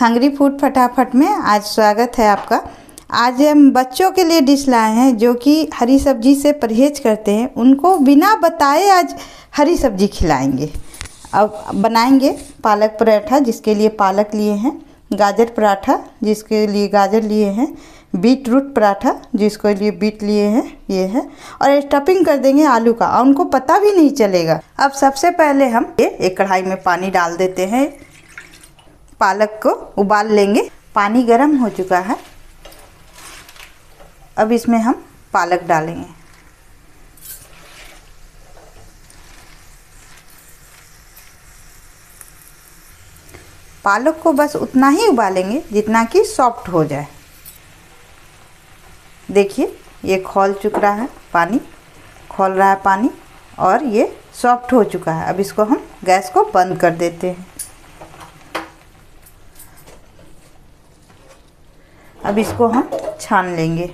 Hungary food फटाफट में आज स्वागत है आपका। आज हम बच्चों के लिए डिश लाए हैं जो कि हरी सब्ज़ी से परहेज करते हैं। उनको बिना बताए आज हरी सब्ज़ी खिलाएँगे। अब बनाएँगे पालक पराठा, जिसके लिए पालक लिए हैं, गाजर पराठा, जिसके लिए गाजर लिए हैं बीट रूट पराठा, जिसके लिए बीट लिए हैं, ये है, और स्टफिंग कर देंगे आलू का, और उनको पता भी नहीं चलेगा। अब सबसे पहले हम ये एक कढ़ाई में पानी डाल देते हैं। पालक को उबाल लेंगे। पानी गर्म हो चुका है। अब इसमें हम पालक डालेंगे। पालक को बस उतना ही उबालेंगे जितना कि सॉफ्ट हो जाए। देखिए, ये खोल चुक रहा है पानी। खोल रहा है पानी और ये सॉफ्ट हो चुका है। अब इसको हम गैस को बंद कर देते हैं। अब इसको हम छान लेंगे।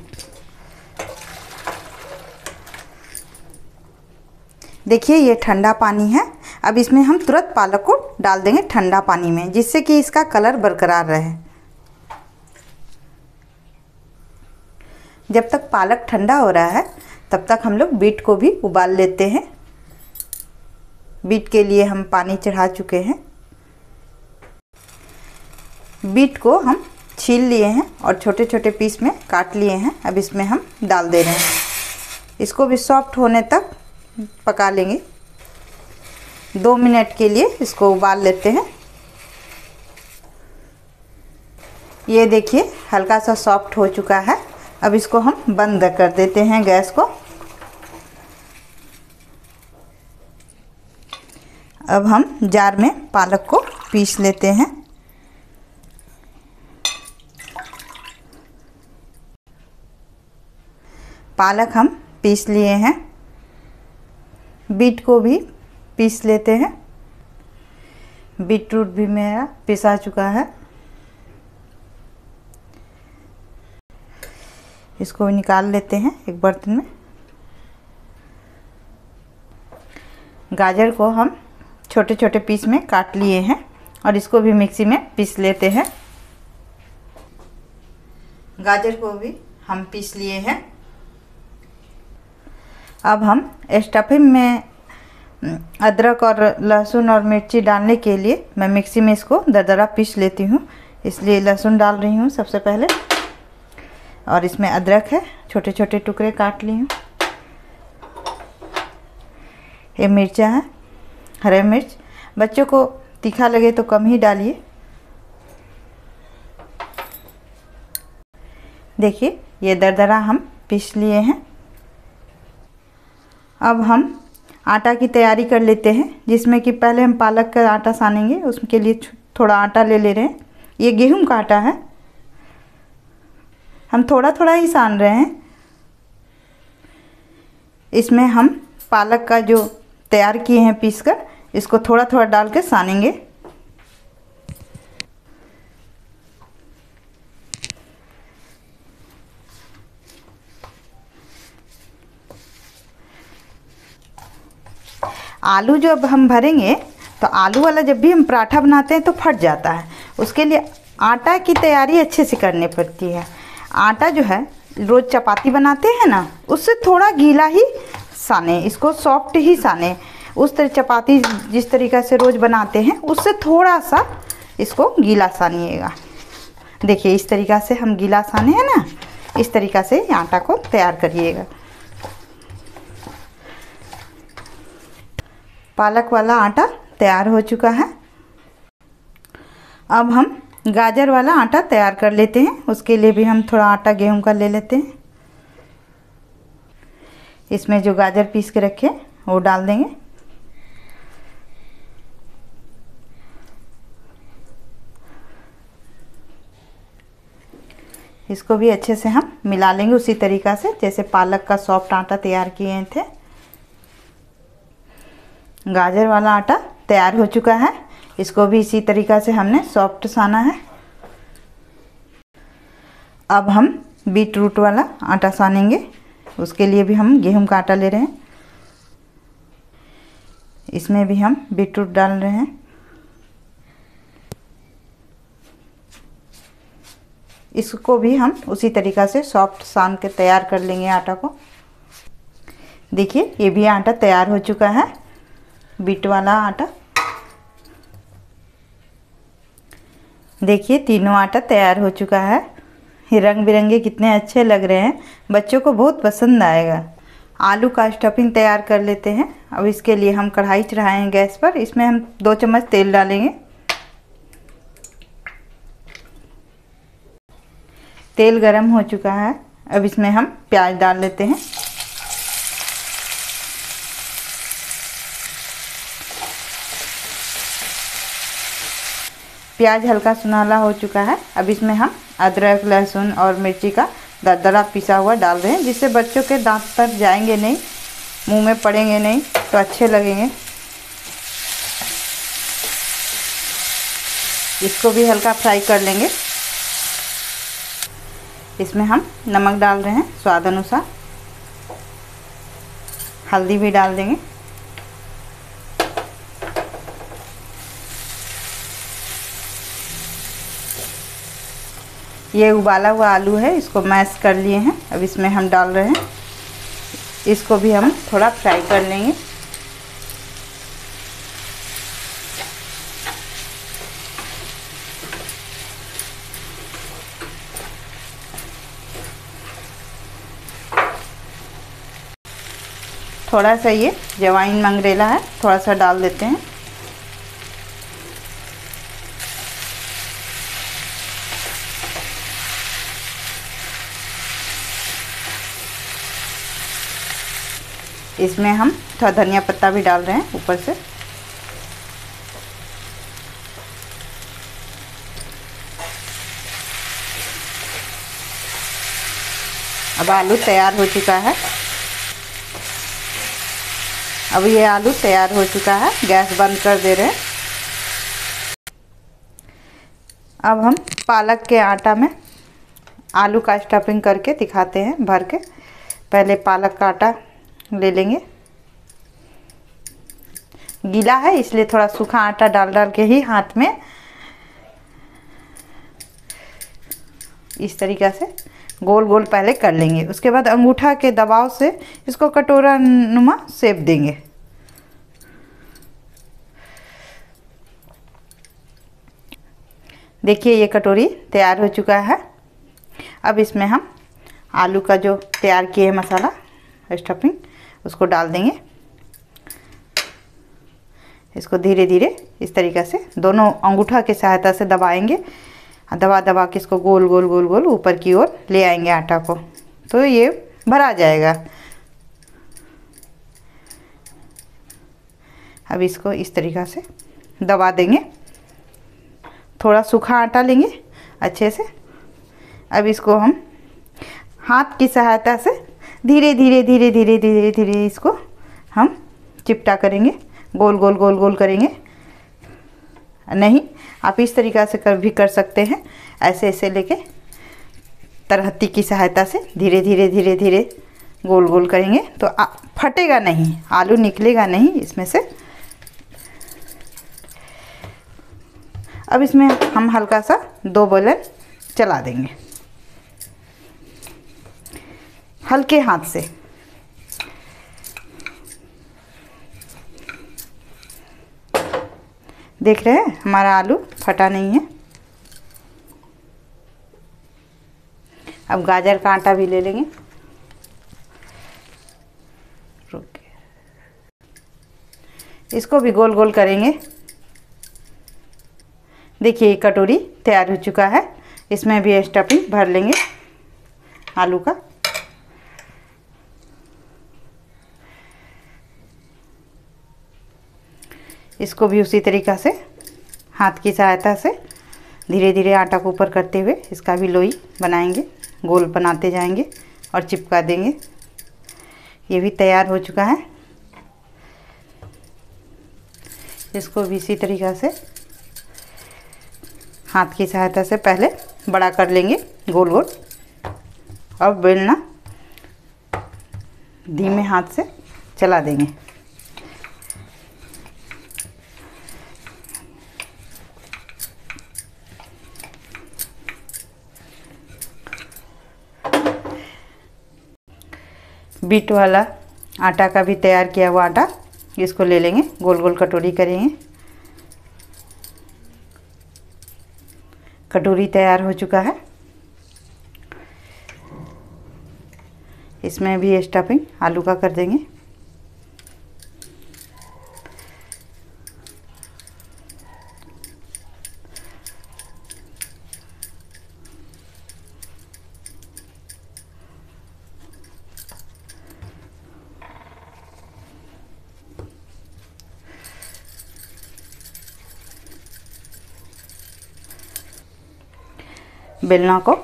देखिए, ये ठंडा पानी है। अब इसमें हम तुरंत पालक को डाल देंगे ठंडा पानी में, जिससे कि इसका कलर बरकरार रहे। जब तक पालक ठंडा हो रहा है, तब तक हम लोग बीट को भी उबाल लेते हैं। बीट के लिए हम पानी चढ़ा चुके हैं। बीट को हम छील लिए हैं और छोटे छोटे पीस में काट लिए हैं। अब इसमें हम डाल दे रहे हैं। इसको भी सॉफ्ट होने तक पका लेंगे। दो मिनट के लिए इसको उबाल लेते हैं। ये देखिए, हल्का सा सॉफ्ट हो चुका है। अब इसको हम बंद कर देते हैं गैस को। अब हम जार में पालक को पीस लेते हैं। पालक हम पीस लिए हैं। बीट को भी पीस लेते हैं। बीट रूट भी मेरा पिसा चुका है। इसको भी निकाल लेते हैं एक बर्तन में। गाजर को हम छोटे छोटे पीस में काट लिए हैं और इसको भी मिक्सी में पीस लेते हैं। गाजर को भी हम पीस लिए हैं। अब हम स्टफिंग में अदरक और लहसुन और मिर्ची डालने के लिए मैं मिक्सी में इसको दरदरा पीस लेती हूँ। इसलिए लहसुन डाल रही हूँ सबसे पहले। और इसमें अदरक है छोटे छोटे टुकड़े काट ली हूँ। ये मिर्चा है, हरे मिर्च। बच्चों को तीखा लगे तो कम ही डालिए। देखिए, ये दरदरा हम पीस लिए हैं। अब हम आटा की तैयारी कर लेते हैं, जिसमें कि पहले हम पालक का आटा सानेंगे, उसके लिए थोड़ा आटा ले ले रहे हैं। ये गेहूँ का आटा है। हम थोड़ा थोड़ा ही सान रहे हैं। इसमें हम पालक का जो तैयार किए हैं पीस कर इसको थोड़ा थोड़ा डाल के सानेंगे। आलू जब हम भरेंगे तो आलू वाला जब भी हम पराठा बनाते हैं तो फट जाता है। उसके लिए आटा की तैयारी अच्छे से करनी पड़ती है। आटा जो है, रोज़ चपाती बनाते हैं ना, उससे थोड़ा गीला ही साने, इसको सॉफ्ट ही साने। उस तरह चपाती जिस तरीक़ा से रोज़ बनाते हैं, उससे थोड़ा सा इसको गीला सानिएगा। देखिए, इस तरीक़ा से हम गीला साने हैं ना, इस तरीक़ा से आटा को तैयार करिएगा। पालक वाला आटा तैयार हो चुका है। अब हम गाजर वाला आटा तैयार कर लेते हैं। उसके लिए भी हम थोड़ा आटा गेहूँ का ले लेते हैं। इसमें जो गाजर पीस के रखे वो डाल देंगे। इसको भी अच्छे से हम मिला लेंगे उसी तरीक़ा से, जैसे पालक का सॉफ्ट आटा तैयार किए थे। गाजर वाला आटा तैयार हो चुका है। इसको भी इसी तरीक़ा से हमने सॉफ्ट साना है। अब हम बीट रूट वाला आटा सानेंगे। उसके लिए भी हम गेहूँ का आटा ले रहे हैं। इसमें भी हम बीट रूट डाल रहे हैं। इसको भी हम उसी तरीक़ा से सॉफ्ट सान के तैयार कर लेंगे आटा को। देखिए, ये भी आटा तैयार हो चुका है। बीट वाला आटा। देखिए, तीनों आटा तैयार हो चुका है। ये रंग बिरंगे कितने अच्छे लग रहे हैं। बच्चों को बहुत पसंद आएगा। आलू का स्टफिंग तैयार कर लेते हैं। अब इसके लिए हम कढ़ाई चढ़ाए हैं गैस पर। इसमें हम दो चम्मच तेल डालेंगे। तेल गरम हो चुका है। अब इसमें हम प्याज डाल लेते हैं। प्याज हल्का सुनहला हो चुका है। अब इसमें हम अदरक, लहसुन और मिर्ची का दरदरा पिसा हुआ डाल रहे हैं, जिससे बच्चों के दांत पर जाएँगे नहीं, मुँह में पड़ेंगे नहीं तो अच्छे लगेंगे। इसको भी हल्का फ्राई कर लेंगे। इसमें हम नमक डाल रहे हैं, स्वाद अनुसार। हल्दी भी डाल देंगे। ये उबाला हुआ आलू है, इसको मैश कर लिए हैं। अब इसमें हम डाल रहे हैं। इसको भी हम थोड़ा फ्राई कर लेंगे। थोड़ा सा ये जवाइन मंगरेला है, थोड़ा सा डाल देते हैं। इसमें हम थोड़ा धनिया पत्ता भी डाल रहे हैं ऊपर से। अब आलू तैयार हो चुका है। अब ये आलू तैयार हो चुका है, गैस बंद कर दे रहे हैं। अब हम पालक के आटा में आलू का स्टफिंग करके दिखाते हैं, भर के। पहले पालक का आटा ले लेंगे। गीला है, इसलिए थोड़ा सूखा आटा डाल डाल के ही हाथ में इस तरीक़ा से गोल गोल पहले कर लेंगे। उसके बाद अंगूठा के दबाव से इसको कटोरा नुमा सेप देंगे। देखिए, ये कटोरी तैयार हो चुका है। अब इसमें हम आलू का जो तैयार किए मसाला स्टफिंग उसको डाल देंगे। इसको धीरे धीरे इस तरीक़ा से दोनों अंगूठा की सहायता से दबाएँगे। दबा दबा के इसको गोल गोल गोल गोल ऊपर की ओर ले आएँगे आटा को। तो ये भरा जाएगा। अब इसको इस तरीक़ा से दबा देंगे। थोड़ा सूखा आटा लेंगे अच्छे से। अब इसको हम हाथ की सहायता से धीरे धीरे धीरे धीरे धीरे धीरे इसको हम चिपटा करेंगे। गोल गोल गोल गोल करेंगे। नहीं आप इस तरीक़ा से कर भी कर सकते हैं। ऐसे ऐसे लेके तरहत्ती की सहायता से धीरे धीरे धीरे धीरे गोल गोल करेंगे। तो आ, फटेगा नहीं आलू निकलेगा नहीं इसमें से। अब इसमें हम हल्का सा दो बलन चला देंगे। हल्के हाथ से। देख रहे हैं? हमारा आलू फटा नहीं है। अब गाजर का आटा भी ले लेंगे। इसको भी गोल गोल करेंगे। देखिए, ये कटोरी तैयार हो चुका है। इसमें भी स्टफिंग भर लेंगे आलू का। इसको भी उसी तरीक़ा से, हाथ की सहायता से धीरे धीरे आटा को ऊपर करते हुए इसका भी लोई बनाएँगे, गोल बनाते जाएँगे और चिपका देंगे। ये भी तैयार हो चुका है। इसको भी इसी तरीक़ा से हाथ की सहायता से पहले बड़ा कर लेंगे गोल गोल और बेलना धीमे हाथ से चला देंगे। बीट वाला आटा का भी तैयार किया हुआ आटा, इसको ले लेंगे गोल गोल कटोरी करेंगे। कटोरी तैयार हो चुका है। इसमें भी स्टफिंग आलू का कर देंगे। बेलना को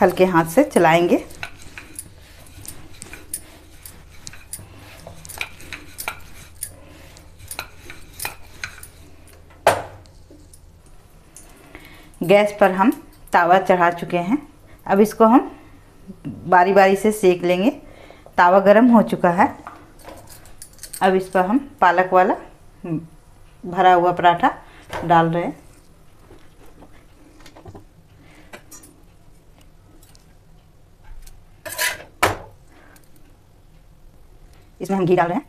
हल्के हाथ से चलाएँगे। गैस पर हम तावा चढ़ा चुके हैं। अब इसको हम बारी बारी से सेक लेंगे। तावा गरम हो चुका है। अब इस पर हम पालक वाला भरा हुआ पराठा डाल रहे हैं। इसमें हम घी डाल रहे हैं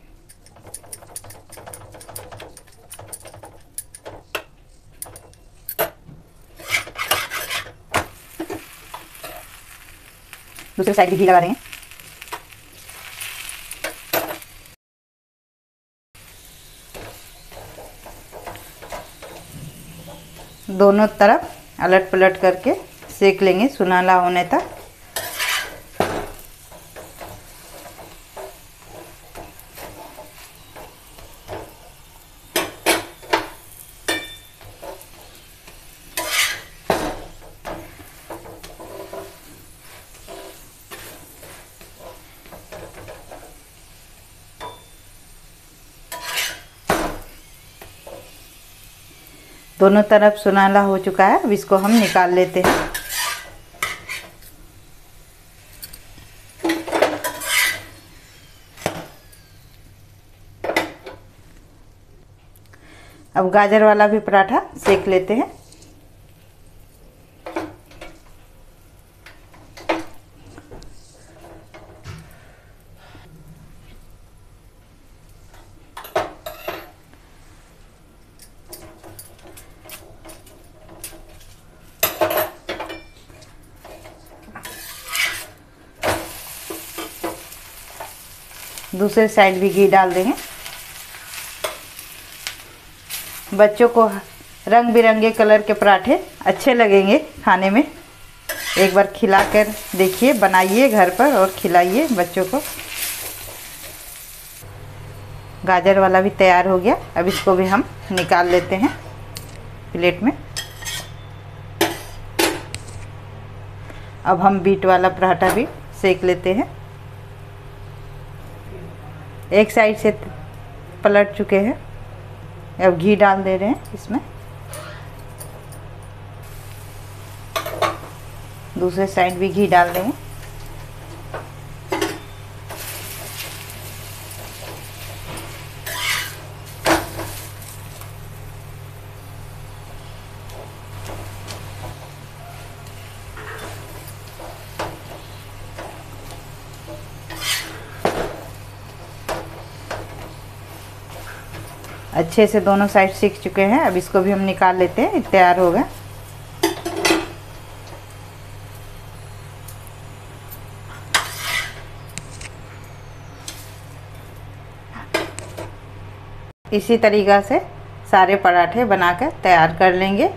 दूसरे साइड घी लगा देंगे दोनों तरफ़ अलट पलट करके सेक लेंगे सुनाला होने तक। दोनों तरफ़ सुनाला हो चुका है, अब इसको हम निकाल लेते हैं। अब गाजर वाला भी पराठा सेक लेते हैं। दूसरे साइड भी घी डाल देंगे। बच्चों को रंग बिरंगे कलर के पराठे अच्छे लगेंगे खाने में। एक बार खिला कर देखिए, बनाइए घर पर और खिलाइए बच्चों को। गाजर वाला भी तैयार हो गया। अब इसको भी हम निकाल लेते हैं प्लेट में। अब हम बीट वाला पराठा भी सेक लेते हैं। एक साइड से पलट चुके हैं। अब घी डाल दे रहे हैं इसमें। दूसरे साइड भी घी डाल देंगे अच्छे से दोनों साइड सीख चुके हैं। अब इसको भी हम निकाल लेते हैं। तैयार हो गए इसी तरीक़ा से सारे पराठे बनाकर तैयार कर लेंगे।